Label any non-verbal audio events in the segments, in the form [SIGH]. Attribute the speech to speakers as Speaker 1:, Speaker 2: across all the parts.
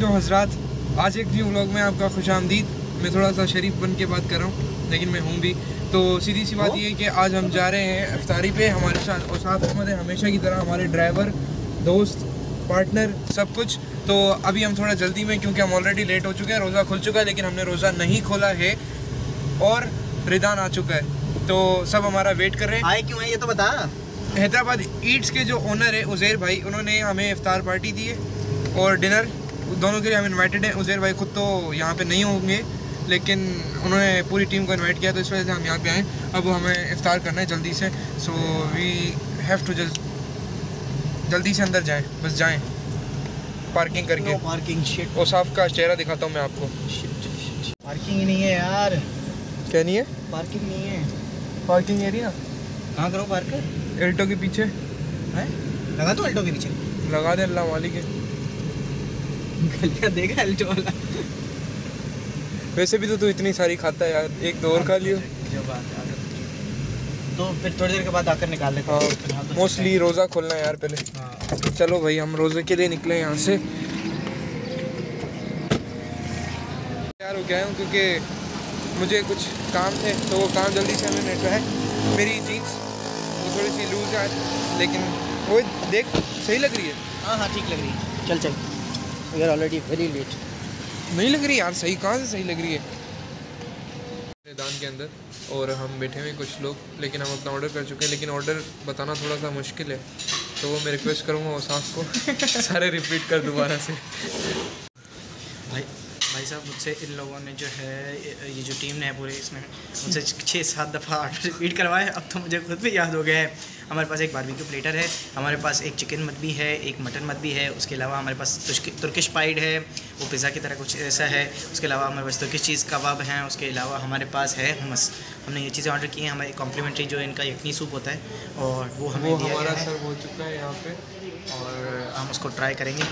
Speaker 1: खातन हजरात। आज एक न्यू व्लॉग में आपका खुश आमदीद। मैं थोड़ा सा शरीफ बन के बात कर रहा हूँ लेकिन मैं हूँ भी। तो सीधी सी बात ये है कि आज हम जा रहे हैं अफ्तारी पे। हमारे साथ और साथ अहमद है हमेशा की तरह हमारे ड्राइवर दोस्त पार्टनर सब कुछ। तो अभी हम थोड़ा जल्दी में क्योंकि हम ऑलरेडी लेट हो चुके हैं रोज़ा खुल चुका है लेकिन हमने रोज़ा नहीं खोला है और रिदान आ चुका है। तो सब हमारा वेट कर रहे हैं।
Speaker 2: आए क्यों है ये तो बता।
Speaker 1: हैदराबाद ईट्स के जो ओनर है उज़ैर भाई उन्होंने हमें इफ्तार पार्टी दी है और डिनर दोनों के लिए हम इन्वाइटेड हैं। उज़ैर भाई खुद तो यहाँ पे नहीं होंगे लेकिन उन्होंने पूरी टीम को इनवाइट किया तो इस वजह से हम यहाँ पे आए। अब हमें इफ्तार करना है जल्दी से। सो वी हैव टू जल्द जल्दी से अंदर जाएँ बस जाएँ। पार्किंग करके।
Speaker 2: पार्किंग शिट
Speaker 1: ओसाफ का चेहरा दिखाता हूँ मैं आपको।
Speaker 2: पार्किंग ही नहीं है यार।
Speaker 1: क्या नहीं है?
Speaker 2: पार्किंग नहीं है।
Speaker 1: पार्किंग एरिया
Speaker 2: कहाँ करो पार्क
Speaker 1: एल्टो के पीछे।
Speaker 2: है? लगा तो अल्टो के पीछे।
Speaker 1: लगा दे अल्लाह मालिक है
Speaker 2: गलियाँ देगा अल्टो वाला।
Speaker 1: वैसे भी तो तू इतनी सारी खाता है यार एक दो और खा लियो।
Speaker 2: जो बात है तो फिर थोड़ी देर के बाद आकर निकाल लेते
Speaker 1: हाँ। मोस्टली रोज़ा खोलना है यार पहले।
Speaker 2: हाँ।
Speaker 1: चलो भाई हम रोज़े के लिए निकले यहाँ से। तैयार हो गया हूँ क्योंकि मुझे कुछ काम थे तो वो काम जल्दी से हमें जो है। मेरी जीन्स वो थोड़ी सी लूज है लेकिन वो देख सही लग रही है।
Speaker 2: हाँ हाँ ठीक लग रही है। चल चल। We are already very late
Speaker 1: नहीं लग रही यार सही कहाँ से सही लग रही है? मैदान के अंदर और हम बैठे हुए कुछ लोग लेकिन हम अपना ऑर्डर कर चुके हैं लेकिन ऑर्डर बताना थोड़ा सा मुश्किल है। तो वो मैं रिक्वेस्ट करूँगा उसाफ को [LAUGHS] सारे रिपीट कर दोबारा से।
Speaker 2: भाई भाई साहब मुझसे इन लोगों ने जो है ये जो टीम ने है पूरे इसमें मुझसे छः सात दफ़ा ऑर्डर रिपीट करवाया अब तो मुझे खुद भी याद हो गया है। हमारे पास एक बारबेक्यू प्लेटर है, हमारे पास एक चिकन मत भी है, एक मटन मत भी है, उसके अलावा हमारे पास तुर्की- तुर्किश पाइड है, वो पिज़्ज़ा की तरह कुछ ऐसा है, उसके अलावा हमारे पास तुर्किश चीज़ कबाब हैं, उसके अलावा हमारे पास है हमस हमने ये चीज़ें ऑर्डर की हैं। हमारे कॉम्प्लीमेंट्री जो इनका यखनी सूप होता है और वो हमें
Speaker 1: वो
Speaker 2: दिया
Speaker 1: हमारा सर्व हो चुका है यहाँ पे।
Speaker 2: और हम उसको ट्राई करेंगे।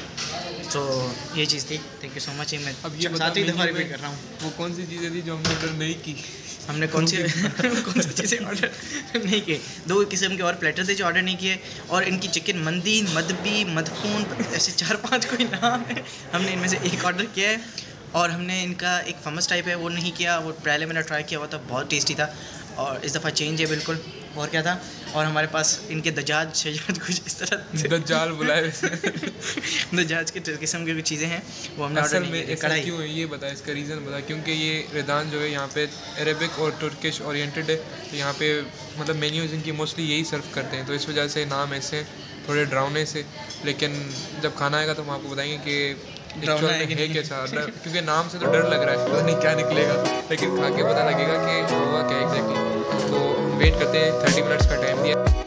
Speaker 2: तो ये चीज़ थी। थैंक यू सो मच मैं
Speaker 1: अब ये
Speaker 2: सातवीं दफ़ा रिपीट कर रहा हूँ।
Speaker 1: वो कौन सी चीज़ें थी जो हमने ऑर्डर नहीं की?
Speaker 2: हमने कौन सी [LAUGHS] [LAUGHS] कौन सी चीज़ें ऑर्डर [LAUGHS] नहीं किए दो किस्म के और प्लेटर थे जो ऑर्डर नहीं किए। और इनकी चिकन मंदी मदबी मदफून ऐसे चार पाँच कोई नाम है। हमने इनमें से एक ऑर्डर किया है। और हमने इनका एक फ़ेमस टाइप है वो नहीं किया वो पहले मैंने ट्राई किया हुआ था बहुत टेस्टी था और इस दफ़ा चेंज है बिल्कुल। और क्या था? और हमारे पास इनके दजाज शजाज कुछ इस तरह
Speaker 1: दज्जाल बुलाए [LAUGHS]
Speaker 2: दजाज के किस्म की कुछ चीज़ें हैं वो हमने
Speaker 1: असल में
Speaker 2: कढ़ाई।
Speaker 1: क्यों है? ये बता इसका रीज़न बता क्योंकि ये रिदान जो है यहाँ पे अरेबिक और तुर्किश ओरिएंटेड है तो यहाँ पे मतलब मेन्यूज़ इनकी मोस्टली यही सर्व करते हैं। तो इस वजह से नाम ऐसे थोड़े ड्राउने से लेकिन जब खाना आएगा तो हम आपको बताएँगे कि
Speaker 2: डरावना है
Speaker 1: है कैसा क्योंकि नाम से तो डर लग रहा है पता नहीं क्या निकलेगा। लेकिन खा के पता लगेगा कि हुआ क्या एग्जैक्टली तो वेट करते हैं थर्टी मिनट्स का टाइम दिया।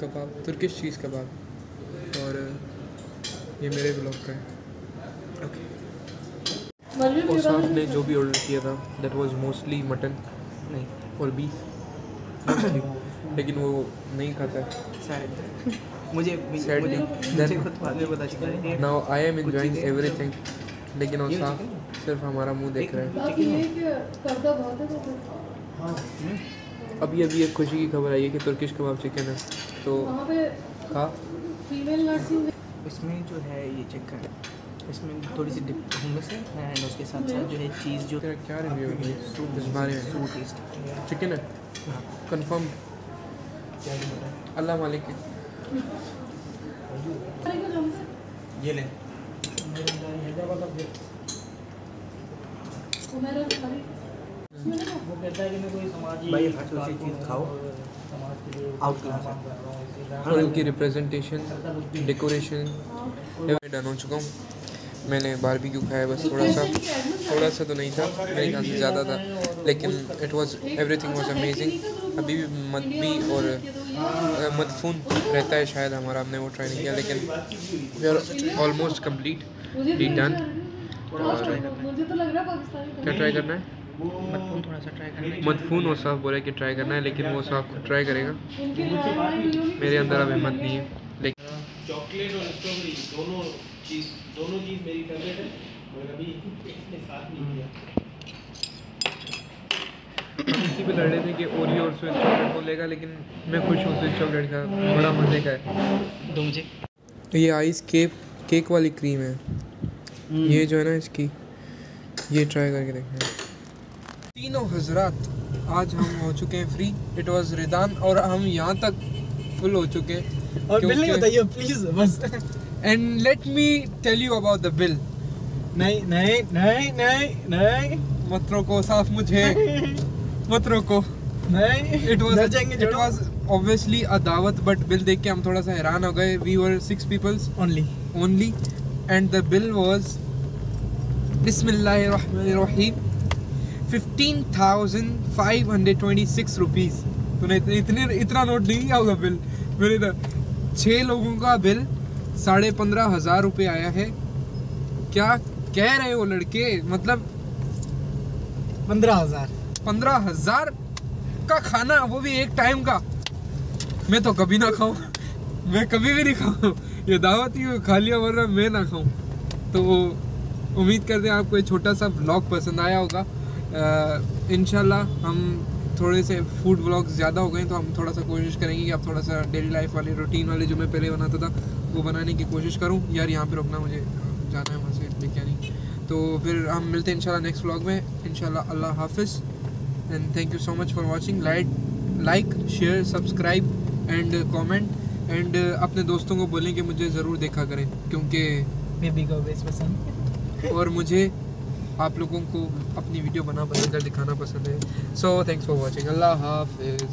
Speaker 1: कबाब तुर्किश चीज़ कबाब और ये मेरे ब्लॉग का है। ओके और साहब ने जो भी ऑर्डर किया था दैट वाज मोस्टली मटन
Speaker 2: नहीं
Speaker 1: और बीफ [COUGHS] लेकिन वो नहीं खाता है।
Speaker 2: मुझे मुझे खुद बाद में पता चला।
Speaker 1: नाउ आई एम
Speaker 2: चीज़ें-
Speaker 1: एवरीथिंग लेकिन वो
Speaker 2: ये
Speaker 1: साहब सिर्फ़ हमारा मुँह देख रहा है।
Speaker 3: ये
Speaker 1: अभी अभी एक खुशी की खबर आई है कि तुर्किश कबाब चिकन है। तो
Speaker 3: वहाँ फीमेल नर्सिंग
Speaker 2: इसमें जो है ये चिकन इसमें थोड़ी सी डिप हुमस है एंड उसके साथ साथ जो है चीज़ जो
Speaker 1: तेरा क्या रिव्यू है? इस बारे में। चिकन है।
Speaker 2: हाँ?
Speaker 1: कंफर्म
Speaker 2: क्या ही? बोला
Speaker 1: है
Speaker 2: भाई हर चीज़ खाओ। आउट क्लास है
Speaker 1: और इनकी रिप्रेजेंटेशन डेकोरेशन मैं डन हो चुका हूँ। मैंने बारबेक्यू खाया बस थोड़ा सा। थोड़ा सा तो नहीं था मेरे ख्याल से ज़्यादा था। लेकिन it was everything was amazing अभी भी मदबी और मदफून रहता है शायद हमारा हमने वो ट्राई नहीं किया लेकिन वी आर ऑलमोस्ट कंप्लीट डी डन क्या ट्राई करना है?
Speaker 2: मधफून थोड़ा सा ट्राई करना
Speaker 1: मदफून और साफ़ बोला कि ट्राई करना है लेकिन वो साफ़ खुद ट्राई करेगा। मेरे अंदर अब हिम्मत नहीं है। लेकिन
Speaker 4: चॉकलेट और स्ट्रॉबेरी दोनों चीज़ दोनों चीज़ मेरी फेवरेट है और अभी इसके साथ नहीं किया।
Speaker 1: हम इसी पे लड़ रहे थे कि ओरियो और स्विस चॉकलेट को लेगा लेकिन मैं खुश हूँ स्विस चॉकलेट का बड़ा मज़े का है।
Speaker 2: दो मुझे।
Speaker 1: तो ये आइस केक केक वाली क्रीम है। ये जो है ना इसकी ये ट्राई करके देखें तीनों हजरात आज हम हो चुके हैं फ्री इट वाज रिदान और हम यहाँ तक फुल हो चुके हैं
Speaker 2: और बिल नहीं बताइए प्लीज़ बस।
Speaker 1: And let me tell you about the bill
Speaker 2: नहीं नहीं नहीं नहीं नहीं।
Speaker 1: मत रोको साफ़ मुझे। [LAUGHS] मत रोको
Speaker 2: नहीं
Speaker 1: it was it was obviously a दावत बट बिल देख के हम थोड़ा सा हैरान हो गए। We were six peoples
Speaker 2: only
Speaker 1: only. And the bill was Bismillahirrahmanirrahim 15,526 rupees तूने इतने इतने इतना नोट नहीं किया होगा बिल मेरे इधर छः लोगों का बिल साढ़े पंद्रह हज़ार रुपये आया है। क्या कह रहे हो लड़के? मतलब
Speaker 2: पंद्रह हज़ार।
Speaker 1: पंद्रह हज़ार का खाना वो भी एक टाइम का। मैं तो कभी ना खाऊं। मैं कभी भी नहीं खाऊं। ये दावत ही खा लिया वरना मैं ना खाऊं। तो उम्मीद करते हैं आपको ये छोटा सा ब्लॉग पसंद आया होगा। इनशाला हम थोड़े से फ़ूड व्लॉग्स ज़्यादा हो गए तो हम थोड़ा सा कोशिश करेंगे कि आप थोड़ा सा डेली लाइफ वाले रूटीन वाले जो मैं पहले बनाता था वो बनाने की कोशिश करूँ। यार यहाँ पे रुकना मुझे जाना है वहाँ से लेके आनी तो फिर हम मिलते हैं इंशाल्लाह नेक्स्ट व्लॉग में। इंशाल्लाह अल्लाह हाफिज़। And thank you so much for watching like like share subscribe and comment and अपने दोस्तों को बोलें कि मुझे ज़रूर देखा करें क्योंकि
Speaker 2: बेबी को बेस पसंद
Speaker 1: और मुझे आप लोगों को अपनी वीडियो बना बना कर दिखाना पसंद है। सो थैंक्स फॉर वॉचिंग अल्लाह हाफिज़।